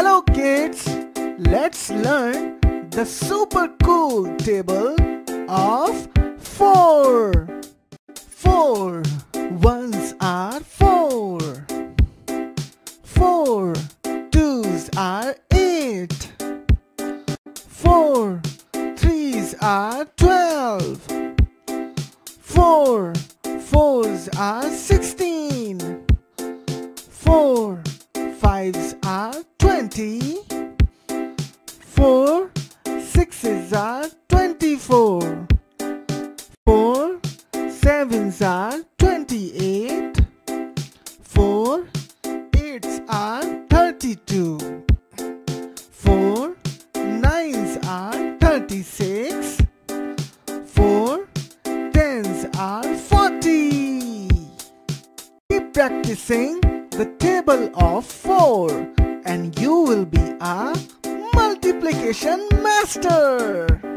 Hello kids, let's learn the super cool table of 4. 4 ones are 4. 4 twos are 8. 4 threes are 12. 4 fours are 16. 4 fives are 20. 4 sixes are 24. 4 sevens are 28. 4 eights are 32. 4 nines are 36. 4 tens are 40. Keep practicing the table of 4 and you will be a multiplication master.